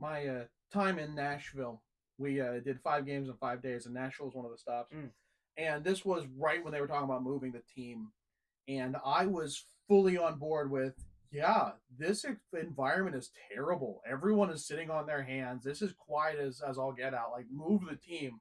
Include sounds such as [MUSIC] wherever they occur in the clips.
my uh, time in Nashville. We uh, did five games in five days, and Nashville was one of the stops. Mm. And this was right when they were talking about moving the team, and I was fully on board with, yeah, this environment is terrible. Everyone is sitting on their hands. This is quiet as as all get out. Like move the team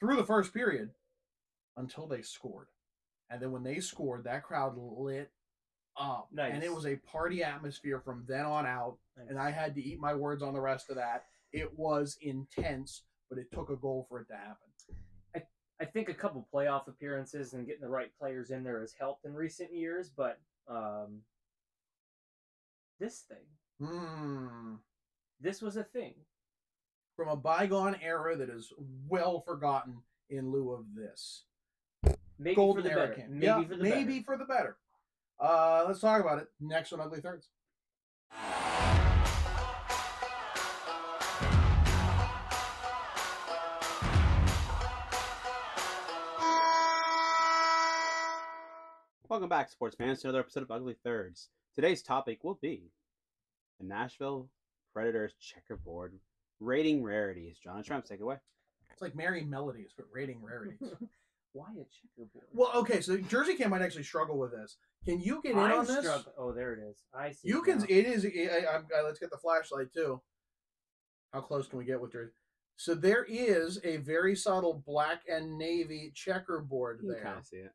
through the first period until they scored, and then when they scored, that crowd lit up, and it was a party atmosphere from then on out and I had to eat my words on the rest of that. It was intense, but it took a goal for it to happen. I I think a couple playoff appearances and getting the right players in there has helped in recent years, but um, this thing, Hmm. this was a thing. From a bygone era that is well forgotten in lieu of this. Maybe Golden for the era better. Maybe yeah, for the maybe better. for the better. Uh, let's talk about it next on Ugly Thirds. Welcome back, sports fans, to another episode of Ugly Thirds. Today's topic will be the Nashville Predators checkerboard rating rarities. John and Trump, take it away. It's like Merrie Melodies, but rating rarities. [LAUGHS] Why a checkerboard? well, okay, so Jersey Cam might actually struggle with this. Can you get in I'm on this? strugg- Oh, there it is. I see. You can. now. It is. I, I, I, let's get the flashlight too. How close can we get with her? So there is a very subtle black and navy checkerboard You there, can kind of see it.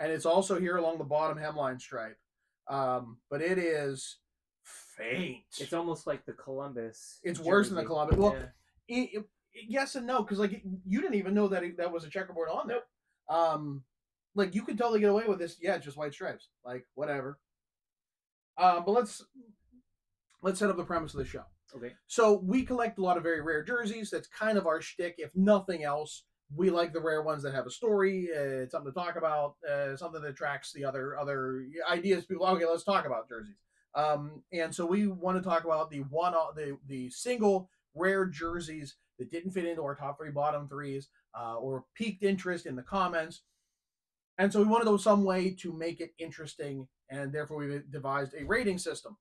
and it's also here along the bottom hemline stripe. Um, but it is faint. It's almost like the Columbus. It's worse than the. Columbus. Well, Yeah. It- it- yes and no, because like you didn't even know that it, that was a checkerboard on there. Um, like you could totally get away with this. Yeah, just white stripes. Like whatever. Um, but let's let's set up the premise of the show. okay. So we collect a lot of very rare jerseys. That's kind of our shtick. If nothing else, we like the rare ones that have a story, uh, something to talk about, uh, something that attracts the other other ideas. People, okay, let's talk about jerseys. Um, and so we want to talk about the one, the the single rare jerseys that didn't fit into our top three, bottom threes, uh, or piqued interest in the comments. And so we wanted to some way to make it interesting, and therefore we devised a rating system.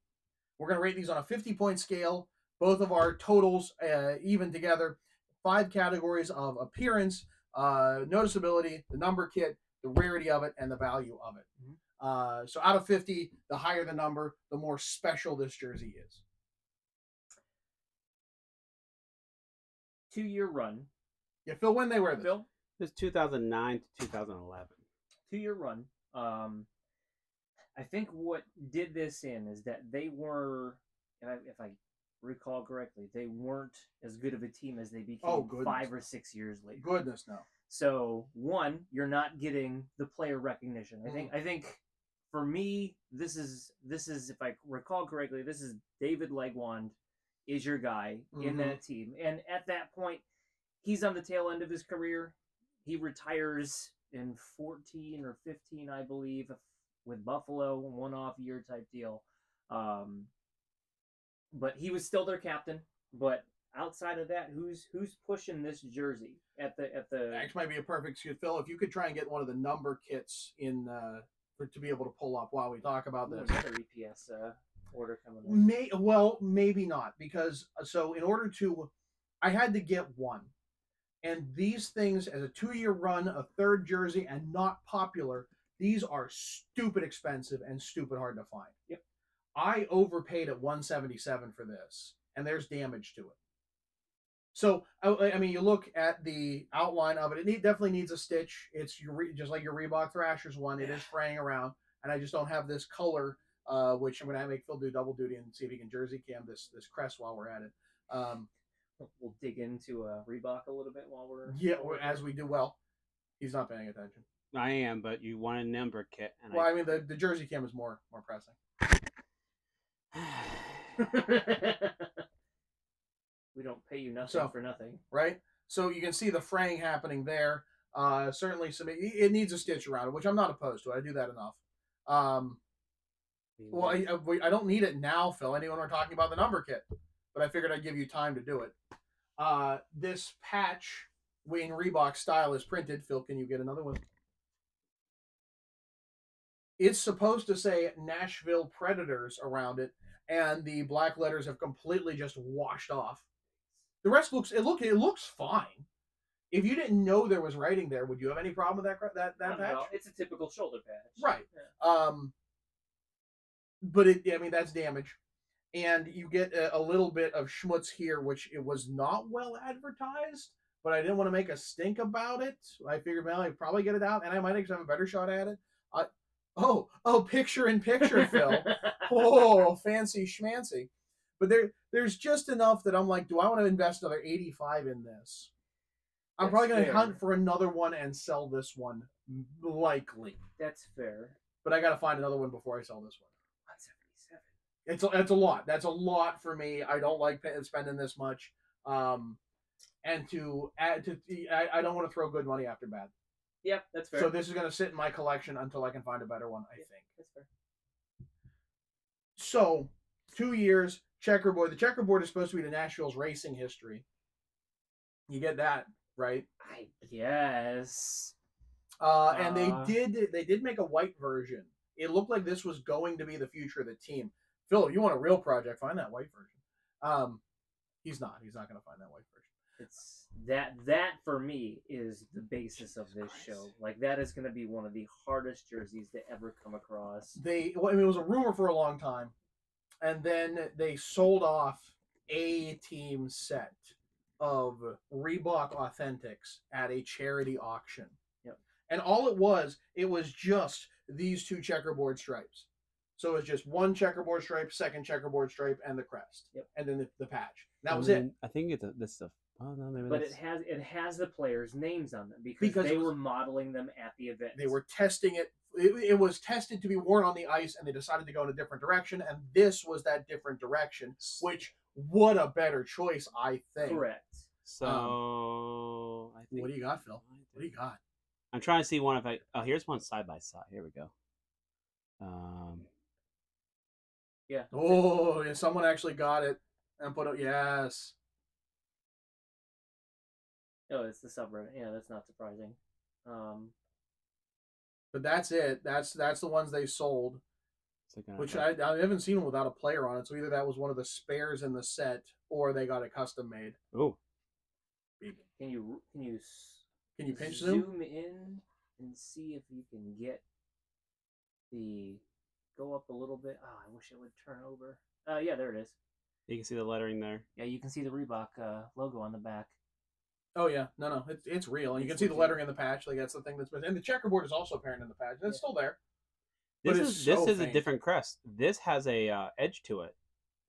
We're going to rate these on a 50 point scale both of our totals uh, even together five categories of appearance uh, noticeability the number kit the rarity of it and the value of it Mhm. uh, so out of 50 the higher the number the more special this jersey is Two year run. yeah phil when they were this Phil, It was 2009 to 2011. two year run. Um, I think what did this in is that they were, if I, if I recall correctly, they weren't as good of a team as they became Oh, goodness. five or six years later. goodness no So one, you're not getting the player recognition. I think I think for me, this is this is if I recall correctly, this is David Legwand is your guy in Mhm. that team. And at that point, he's on the tail end of his career. He retires in 14 or 15, I believe, with Buffalo, one off year type deal. Um, but he was still their captain. But outside of that, who's who's pushing this jersey at the at the actually might be a perfect excuse phil if you could try and get one of the number kits in uh, for, to be able to pull up while we talk about Ooh, this another EPS uh, order coming in. May well, maybe not because uh, so in order to, I had to get one, and these things as a two-year run, a third jersey, and not popular. These are stupid expensive and stupid hard to find. Yep. I overpaid at 177 for this, and there's damage to it. So I, I mean, you look at the outline of it; it need, definitely needs a stitch. It's your just like your Reebok Thrashers one; it is fraying around, and I just don't have this color uh, which I'm going to make Phil do double duty and see if he can jersey cam this this crest while we're at it. Um, We'll dig into uh, Reebok a little bit while we're yeah, or as we do well. He's not paying attention. I am, but you want a number kit, and Well, I mean, the, the jersey cam is more more pressing. [SIGHS] [LAUGHS] We don't pay you nothing So- for nothing. right? So you can see the fraying happening there. Uh, certainly, some it it needs a stitch around it, which I'm not opposed to. I do that enough. Um, well, I, I, I don't need it now, Phil. Anyone we're talking about the number kit, but I figured I'd give you time to do it. Uh, this patch in Reebok style is printed. Phil, can you get another one? It's supposed to say Nashville Predators around it, and the black letters have completely just washed off. The rest looks it look it looks fine. If you didn't know there was writing there, would you have any problem with that that that patch? all. It's a typical shoulder patch. Right. Yeah. Um, but it, I mean, that's damage, and you get a, a little bit of schmutz here, which it was not well advertised. But I didn't want to make a stink about it. I figured, well, I'd probably get it out, and I might actually have a better shot at it. I, oh, oh, picture in picture, Phil. [LAUGHS] oh, fancy schmancy. But there, there's just enough that I'm like, do I want to invest another 85 in this? I'm That's probably going to hunt for another one and sell this one, likely. That's fair. But I got to find another one before I sell this one. 177. It's a, it's a lot. That's a lot for me. I don't like spending this much. Um, and to add to, I, I don't want to throw good money after bad. Yeah, that's fair. So this is going to sit in my collection until I can find a better one. I Yeah. think. that's fair. So two years checkerboard. The checkerboard is supposed to be the Nashville's racing history. You get that right? I guess. Uh, and they Uh. did they did make a white version. It looked like this was going to be the future of the team. Phil, you want a real project, find that white version. Um, he's not. He's not going to find that white version. It's that that for me is the basis of this show. Like that is going to be one of the hardest jerseys to ever come across. They well, I mean, it was a rumor for a long time, and then they sold off a team set of Reebok Authentics at a charity auction. Yep. And all it was, it was just these two checkerboard stripes. So it was just one checkerboard stripe, second checkerboard stripe, and the crest. Yep. And then the, the patch. That was I it. I think it's a, this stuff. Oh no, maybe But that's, it has it has the players' names on them because, Because they was- were modeling them at the event. They were testing it. it. It was tested to be worn on the ice, and they decided to go in a different direction. And this was that different direction, which what a better choice, I think. correct. so. I think, What do you got, Phil? What do you got? I'm trying to see one if I. Oh, here's one side by side. Here we go. Um, Yeah. Oh, yeah, someone actually got it and put it. Yes. Oh, it's the subreddit. Yeah, that's not surprising. Um, But that's it. That's that's the ones they sold. like Which I, I haven't seen one without a player on it. So either that was one of the spares in the set, or they got it custom made. Oh, can you can you Can you pinch them? zoom? in and see if you can get the go up a little bit? Oh, I wish it would turn over. Uh, yeah, there it is. you can see the lettering there. Yeah, you can see the Reebok uh, logo on the back. Oh yeah, no, no, it's it's real, and you can It's see the lettering in the patch. Like that's the thing that's and the checkerboard is also apparent in the patch. and It's Yeah. still there. But This it's is this so is a different crest. This has a uh, edge to it.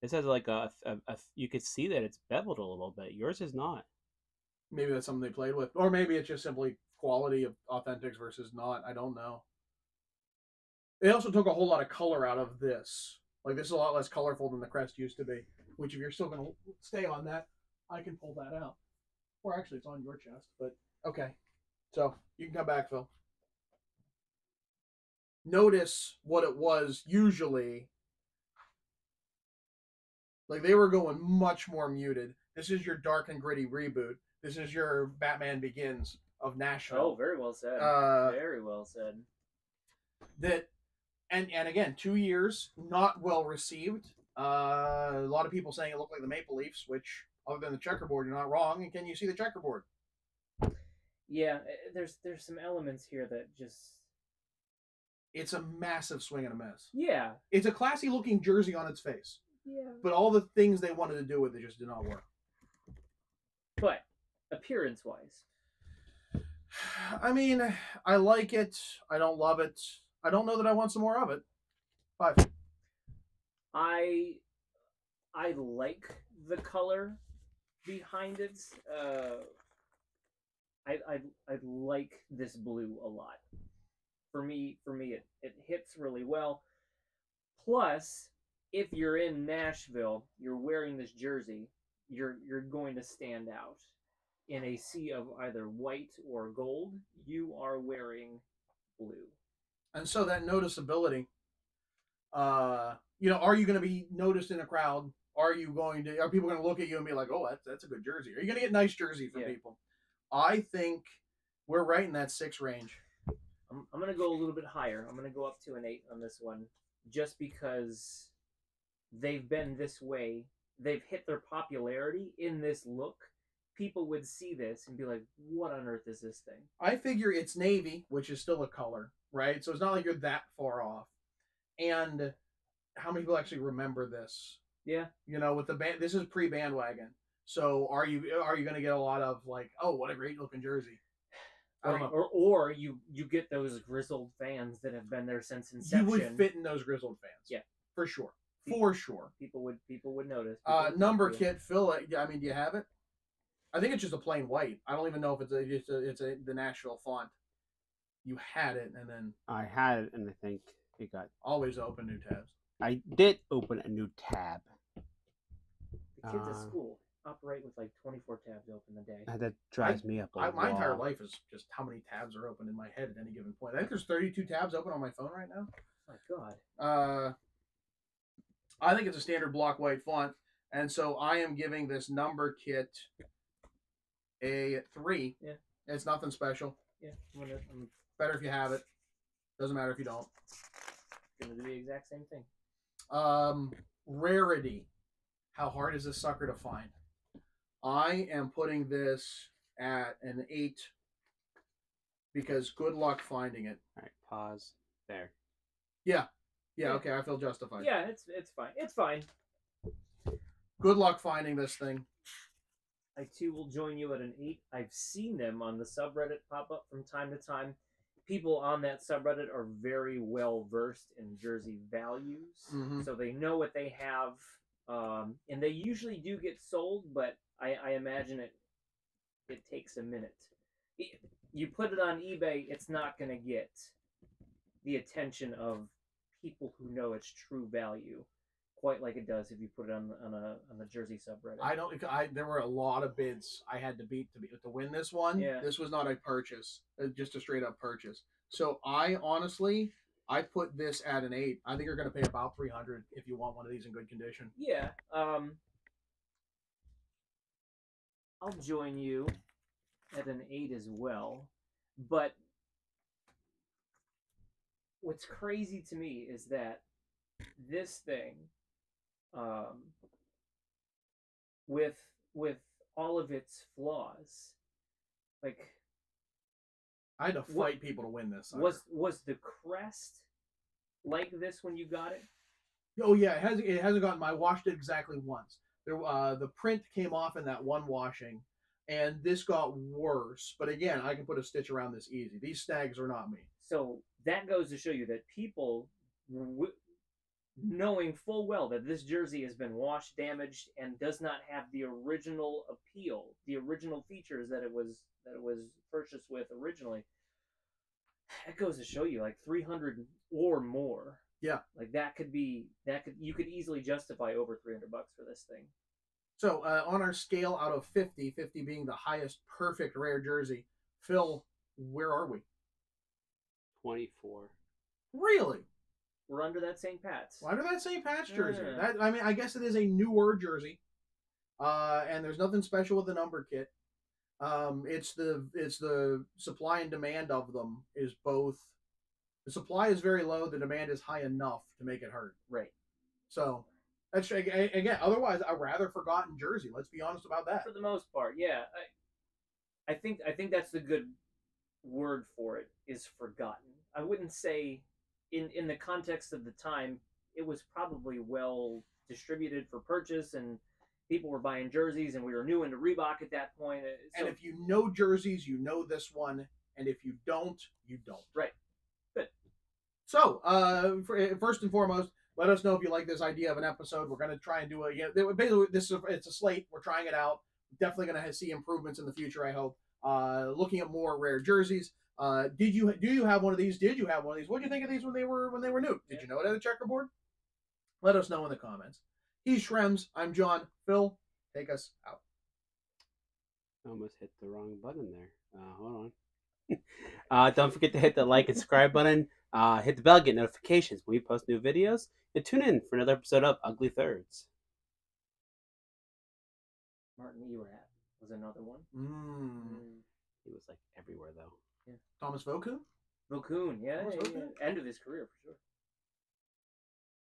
This has like a, a, a you could see that it's beveled a little bit. Yours is not. Maybe that's something they played with, or maybe it's just simply quality of authentics versus not. I don't know. They also took a whole lot of color out of this. Like this is a lot less colorful than the crest used to be. Which, if you're still going to stay on that, I can pull that out. Or actually, it's on your chest. But okay, so you can come back, Phil. Notice what it was usually. Like they were going much more muted. This is your dark and gritty reboot. This is your Batman Begins of Nashville. Oh, very well said. Uh, very well said. that and and again two years not well received. Uh a lot of people saying it looked like the maple leafs which other than the checkerboard you're not wrong. And can you see the checkerboard? Yeah, eh, there's there's some elements here that just it's a massive swing and a miss. Yeah. It's a classy looking jersey on its face. Yeah. but all the things they wanted to do with it just did not work. But appearance wise, [SIGHS] i mean i like it. I don't love it i don't know that i want some more of it five I I like the color behind it. Uh, I I I like this blue a lot. For me, for me, it it hits really well. Plus, if you're in Nashville, you're wearing this jersey, you're you're going to stand out in a sea of either white or gold. You are wearing blue. And so that noticeability uh you know are you going to be noticed in a crowd? Are you going to are people going to look at you and be like oh that's, that's a good jersey. Are you going to get nice jersey from Yeah. people? I think we're right in that six range. I'm, I'm gonna go a little bit higher. I'm gonna go up to an eight on this one, just because they've been this way, they've hit their popularity in this look, people would see this and be like, "What on earth is this thing?" I figure it's navy, which is still a color, right? So it's not like you're that far off. And how many people actually remember this? Yeah, You know, with the band, this is pre bandwagon. So are you are you going to get a lot of like, oh, what a great looking jersey? Or, or or you you get those grizzled fans that have been there since inception. You would fit in those grizzled fans. Yeah. for sure, for sure. People would people would notice. People Uh, would number kit, uh, yeah, I mean, do you have it? I think it's just a plain white. I don't even know if it's a it's a, it's a the Nashville font. You had it, and then I had it, and I think it got. always open new tabs. I did open a new tab. The kids at uh, school operate with like 24 tabs open a day. That drives me up. a I, my entire wall. life is just how many tabs are open in my head at any given point. I think there's 32 tabs open on my phone right now. My God. Uh, I think it's a standard block white font, and so I am giving this number kit a three. Yeah. It's nothing special. Yeah, I'm gonna, I'm Better if you have it. Doesn't matter if you don't. gonna do the exact same thing. Um, rarity. How hard is this sucker to find? I am putting this at an eight because good luck finding it. All right, pause there. Yeah, Yeah. okay, I feel justified. Yeah, it's it's fine. It's fine. Good luck finding this thing. I too will join you at an eight. I've seen them on the subreddit pop up from time to time. People on that subreddit are very well versed in jersey values, Mhm. so they know what they have, um, and they usually do get sold. But I, I imagine it it takes a minute. I- You put it on eBay, it's not going to get the attention of people who know its true value quite like it does if you put it on on a on the jersey subreddit. I don't. I there were a lot of bids I had to beat to be to win this one. Yeah. This was not a purchase, uh, just a straight up purchase. So I honestly, I put this at an eight. I think you're going to pay about three hundred if you want one of these in good condition. Yeah. Um, I'll join you at an eight as well. But what's crazy to me is that this thing, um, with with all of its flaws, like I had to What- fight people to win this. was was the crest like this when you got it? Oh yeah, it hasn't. It hasn't gotten. I washed it exactly once. There, uh, the print came off in that one washing, and this got worse. But again, I can put a stitch around this easy. These snags are not me. So that goes to show you that people, knowing full well that this jersey has been washed, damaged, and does not have the original appeal, the original features that it was that it was purchased with originally, that goes to show you like three hundred or more. Yeah. like that could be that could you could easily justify over three hundred bucks for this thing. So uh, on our scale out of 50, 50 being the highest perfect rare jersey, Phil, where are we? Twenty-four. Really? We're under that St. Pat's. Under that St. Patch jersey. Yeah. That I mean, I guess it is a newer jersey, uh, and there's nothing special with the number kit. Um, it's the it's the supply and demand of them is both. The supply is very low. The demand is high enough to make it hurt. Right. So that's again. Otherwise, a rather forgotten jersey. Let's be honest about that. for the most part yeah I, I think i think that's the good word for it is forgotten i wouldn't say in in the context of the time it was probably well distributed for purchase and people were buying jerseys and we were new into reebok at that point uh, so, And if you know jerseys, you know this one. And if you don't, you don't. Right. Good. So, uh, for, first and foremost, let us know if you like this idea of an episode. We're going to try and do a, you know, basically, this is a, it's a slate. We're trying it out. Definitely going to see improvements in the future, I hope. Uh, looking at more rare jerseys. Uh, did you do you have one of these? Did you have one of these? What did you think of these when they were when they were new? Did you know it had a checkerboard? Let us know in the comments. He's Shrems. I'm John. Phil, take us out. I almost hit the wrong button there. Uh, hold on. [LAUGHS] uh, don't forget to hit the like and subscribe button. Uh, hit the bell, get notifications when we post new videos, and tune in for another episode of Ugly Thirds. martin Erat was another one Mm. He was like everywhere though. Thomas Voku. Vokoun, yeah, Oh, yeah, okay. yeah. end of his career for sure